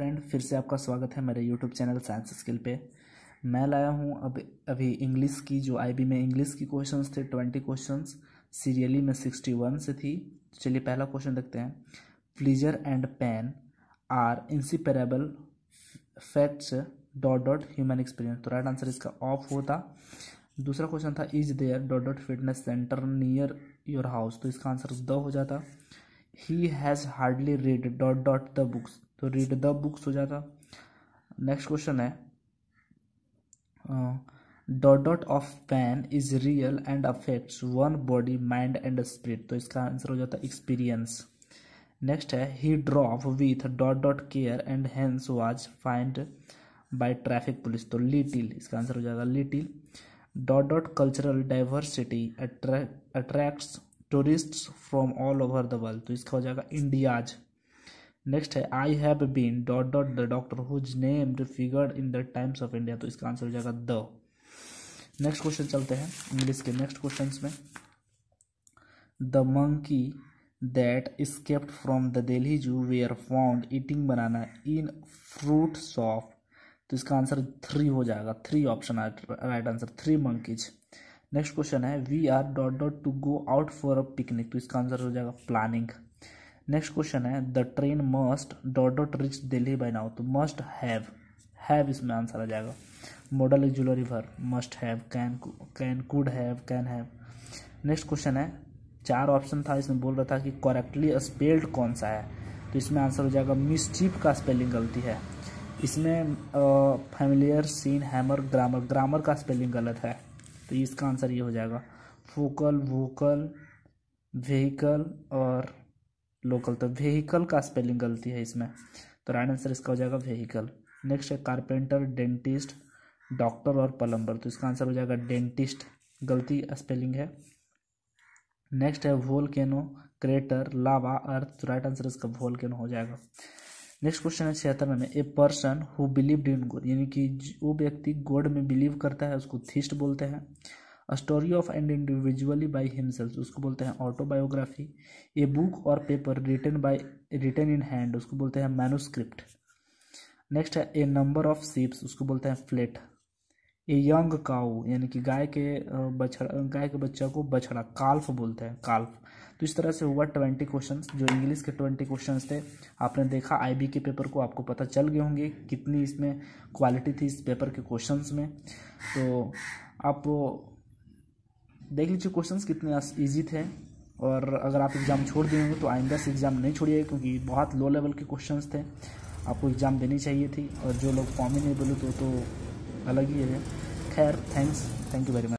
Friend फिर से आपका स्वागत है मेरे यूट्यूब चैनल साइंस स्किल पे। मैं लाया हूँ अब, अभी इंग्लिश की, जो आईबी में इंग्लिश की क्वेश्चंस थे ट्वेंटी क्वेश्चंस सीरियली में सिक्सटी वन से थी। चलिए पहला क्वेश्चन देखते हैं। Pleasure and pain are inseparable facts dot dot human experience तो राइट आंसर इसका ऑफ़ होता। दूसरा क्वेश्चन था is there dot dot fitness centre near your house तो इसका आंसर द हो जाता। He has hardly read dot dot the books तो रीड द बुक्स हो जाता। नेक्स्ट क्वेश्चन है। Dot dot of pain is real and affects one body mind and spirit तो इसका आंसर हो जाता है एक्सपीरियंस नेक्स्ट है he drop with dot dot care and hence was find by traffic police तो little इसका answer हो जाएगा little dot dot cultural diversity attracts tourists from all over the world तो इसका हो जाएगा इंडियाज नेक्स्ट है I have been dot dot the doctor whose named figured in the Times of India तो इसका आंसर हो जाएगा द नेक्स्ट क्वेश्चन चलते हैं इंग्लिश के नेक्स्ट क्वेश्चन में। The monkey that escaped from the Delhi zoo were found eating banana in fruit shop तो इसका आंसर थ्री हो जाएगा। Three option right answer three monkeys next question है we are dot dot to go out for a picnic तो इसका answer हो जाएगा planning next question है the train must dot dot reach Delhi by now तो must have have इसमें answer आ जाएगा. मॉडल जुलरी भर. Must have can can could have can have next question है, चार ऑप्शन था, इसमें बोल रहा था कि करेक्टली स्पेल्ड कौन सा है? तो इसमें आंसर हो जाएगा मिस मिसचीप का स्पेलिंग गलती है. इसमें familiar scene hammer grammar grammar का स्पेलिंग गलत है. तो इसका आंसर ये हो जाएगा। फोकल, वोकल, व्हीकल और लोकल। तो व्हीकल का स्पेलिंग गलती है इसमें। तो राइट आंसर इसका हो जाएगा व्हीकल। नेक्स्ट है कारपेंटर, डेंटिस्ट, डॉक्टर और पलम्बर। तो इसका आंसर हो जाएगा डेंटिस्ट। गलती स्पेलिंग है। नेक्स्ट है वोल्केनो क्रेटर, लावा, अर्थ। तो राइट आंसर इसका वोल्केनो हो जाएगा। नेक्स्ट क्वेश्चन है छिहत्तर में a person who believed in God यानी कि वो व्यक्ति गॉड में बिलीव करता है, उसको थीस्ट बोलते हैं। A story of and individually by himself उसको बोलते हैं autobiography a book or paper written by written in hand उसको बोलते हैं मैनोस्क्रिप्ट नेक्स्ट है ए नंबर ऑफ़ सीप्स उसको बोलते हैं फ्लेट ए यंग काऊ, यानी कि गाय के बछड़ा, गाय के बच्चा को बछड़ा, काल्फ बोलते हैं, काल्फ। तो इस तरह से हुआ ट्वेंटी क्वेश्चंस, जो इंग्लिश के ट्वेंटी क्वेश्चंस थे। आपने देखा, आईबी के पेपर को आपको पता चल गए होंगे, कितनी इसमें क्वालिटी थी इस पेपर के क्वेश्चंस में। तो आप देख लीजिए, क्वेश्चंस कितने ईजी थे। और अगर आप एग्ज़ाम छोड़ दिए होंगे तो आइंदा से एग्ज़ाम नहीं छोड़िए, क्योंकि बहुत लो लेवल के क्वेश्चंस थे। आपको एग्ज़ाम देनी चाहिए थी, और जो लोग फॉर्म ही नहीं बोले तो तो अलग ही है। खैर thanks thank you very much